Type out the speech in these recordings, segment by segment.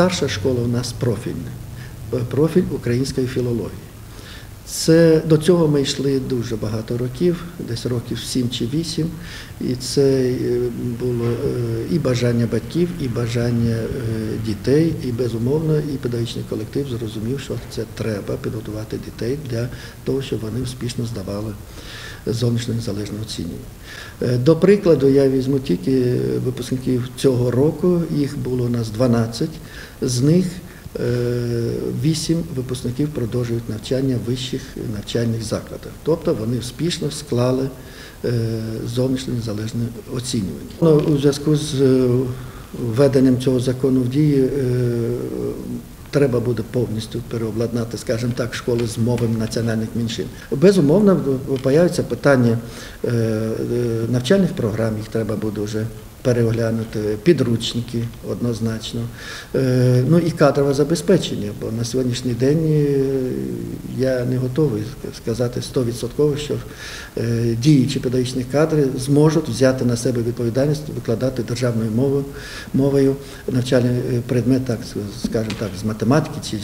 старша школа у нас профільна, профіль української філології. Це до цього ми йшли дуже багато років, десь років 7 чи 8. І це е, було е, і бажання батьків, і бажання е, дітей, і безумовно, і педагогічний колектив зрозумів, що це треба підготувати дітей для того, щоб вони успішно здавали зовнішнє незалежне оцінювання. До прикладу, я візьму тільки випускників цього року, їх було у нас 12, з них Вісім випускників продовжують навчання в вищих навчальних закладах. Тобто вони успішно склали е, зовнішнє незалежне оцінювання. Ну, У зв'язку з е, введенням цього закону в дії е, треба буде повністю переобладнати, скажімо так, школи з мовами національних меншин. Безумовно, появиться питання е, е, навчальних програм, їх треба буде вже переглянути, підручники однозначно, Е, ну і кадрове забезпечення, бо на сьогоднішній день е, я не готовий сказати 100%, що е, діючі педагогічні кадри зможуть взяти на себе відповідальність викладати державною мовою, мовою навчальний предмет, так скажімо так, з математики чи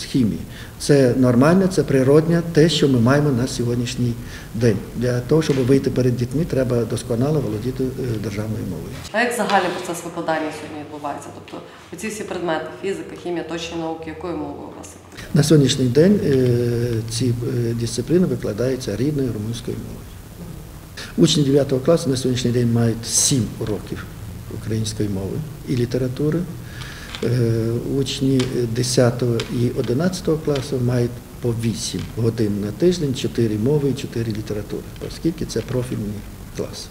з, хімії. Це нормально, це природне, те, що ми маємо на сьогоднішній день. Для того, щоб вийти перед дітьми, треба досконало володіти державною мовою. А як загальний процес викладання сьогодні відбувається? Тобто оці всі предмети, фізика, хімія, точні науки, якою мовою у вас? На сьогоднішній день е, ці е, дисципліни викладаються рідною румунською мовою. Учні 9 класу на сьогоднішній день мають 7 уроків української мови і літератури. Е, Учні 10 і 11 класу мають по 8 годин на тиждень, 4 мови і 4 літератури, оскільки це профільні класи.